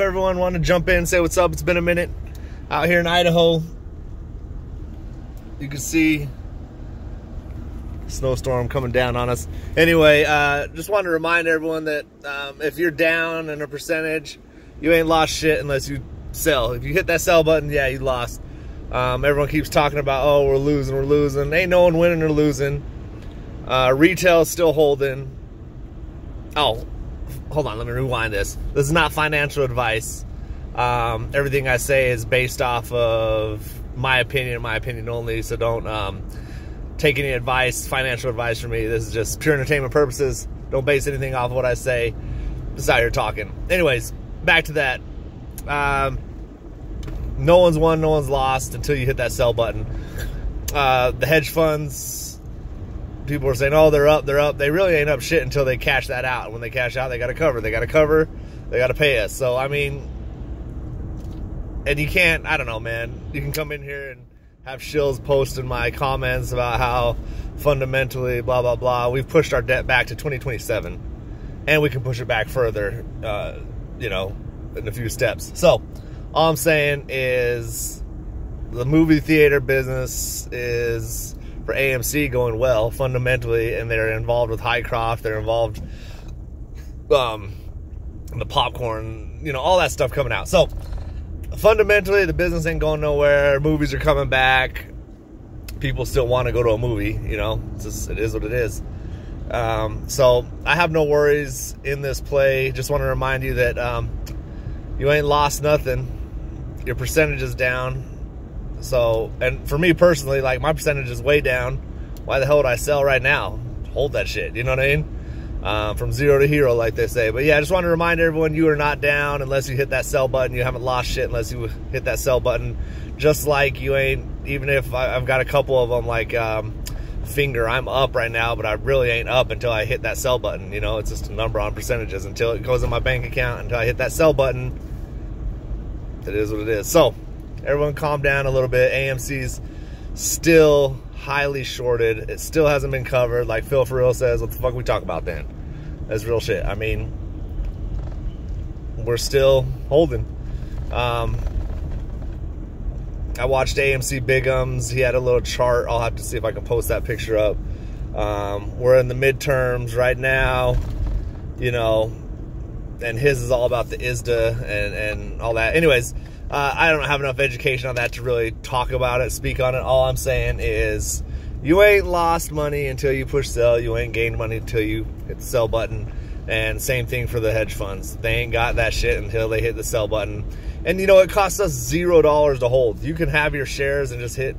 everyone want to jump in say what's up it's been a minute. Out here in idaho you can see snowstorm coming down on us. Anyway uh, just want to remind everyone that um, if you're down in a percentage you ain't lost shit unless you sell. If you hit that sell button yeah you lost. Um, everyone keeps talking about oh we're losing we're losing. Ain't no one winning or losing. Uh, retail's still holding. Oh hold on, let me rewind this. This is not financial advice. Um, everything I say is based off of my opinion, my opinion only. So don't um, take any advice, financial advice from me. This is just pure entertainment purposes. Don't base anything off of what I say. Just out here talking. Anyways, back to that. Um, no one's won, no one's lost until you hit that sell button. Uh, the hedge funds people are saying, "Oh, they're up, they're up." They really ain't up shit until they cash that out. When they cash out, they got to cover. They got to cover. They got to pay us. So I mean, and you can't. I don't know, man. You can come in here and have shills post in my comments about how fundamentally blah blah blah. We've pushed our debt back to 2027, and we can push it back further. Uh, you know, in a few steps. So all I'm saying is the movie theater business is for AMC going well fundamentally, and they're involved with Hycroft. They're involved, um, the popcorn, you know, all that stuff coming out. So fundamentally, the business ain't going nowhere. Movies are coming back. People still want to go to a movie. You know, it's just, it is what it is. Um, so I have no worries in this play. Just want to remind you that um, you ain't lost nothing. Your percentage is down so, and for me personally, like my percentage is way down. Why the hell would I sell right now? Hold that shit. You know what I mean? Uh, from zero to hero, like they say. But yeah, I just want to remind everyone you are not down unless you hit that sell button. You haven't lost shit unless you hit that sell button. Just like you ain't, even if I, have got a couple of them, like um, finger, I'm up right now, but I really ain't up until I hit that sell button. You know, it's just a number on percentages until it goes in my bank account. Until I hit that sell button, it is what it is. So, everyone calm down a little bit. AMC's still highly shorted. It still hasn't been covered. Like Phil for real says, what the fuck we talk about then? That's real shit. I mean, we're still holding. Um, I watched AMC Bigums. He had a little chart. I'll have to see if I can post that picture up. Um, we're in the midterms right now, you know, and his is all about the ISDA and, and all that. Anyways, uh, I don't have enough education on that to really talk about it, speak on it. All I'm saying is you ain't lost money until you push sell. You ain't gained money until you hit the sell button. And same thing for the hedge funds. They ain't got that shit until they hit the sell button. And you know, it costs us zero dollars to hold. You can have your shares and just hit,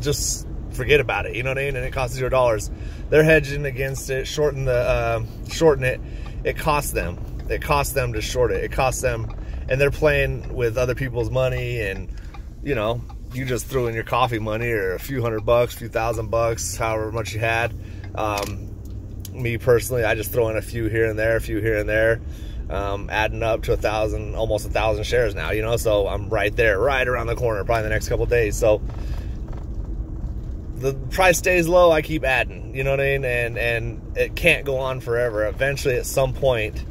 just forget about it. You know what I mean? And it costs zero dollars. They're hedging against it, shorten the, uh, shorten it. It costs them. It costs them to short it. It costs them and they're playing with other people's money and you know you just threw in your coffee money or a few hundred bucks a few thousand bucks however much you had. Um, me personally i just throw in a few here and there a few here and there um, adding up to a thousand almost a thousand shares now you know so i'm right there right around the corner probably the next couple days. So the price stays low i keep adding you know what i mean? And and it can't go on forever. Eventually at some point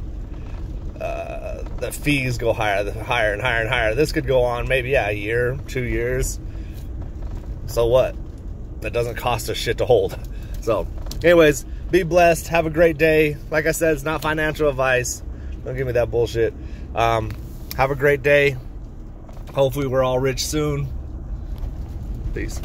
the fees go higher, higher and higher and higher. This could go on maybe yeah, a year, two years. So what? That doesn't cost us shit to hold. So, anyways, be blessed. Have a great day. Like I said, it's not financial advice. Don't give me that bullshit. Um, have a great day. Hopefully, we're all rich soon. Peace.